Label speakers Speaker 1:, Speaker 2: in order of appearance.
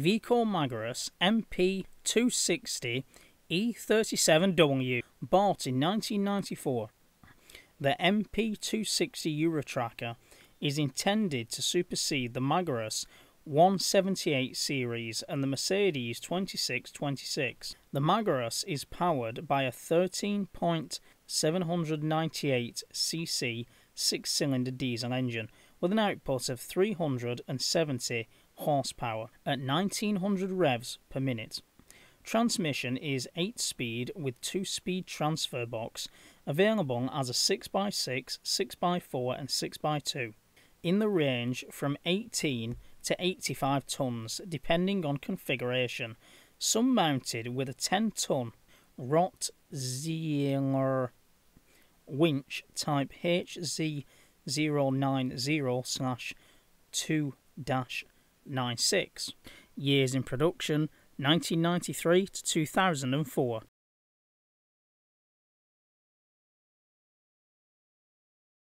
Speaker 1: Iveco Magirus MP260 E37W, bought in 1994. The MP260 Eurotrakker is intended to supersede the Magirus 178 series and the Mercedes 2626. The Magirus is powered by a 13.798cc six cylinder diesel engine with an output of 370 horsepower at 1900 revs per minute. Transmission is 8 speed with 2 speed transfer box available as a 6x6, 6x4 and 6x2 in the range from 18 to 85 tons depending on configuration, some mounted with a 10 ton Rotzler winch type HZ090 2 96. Years in production 1993 to 2004.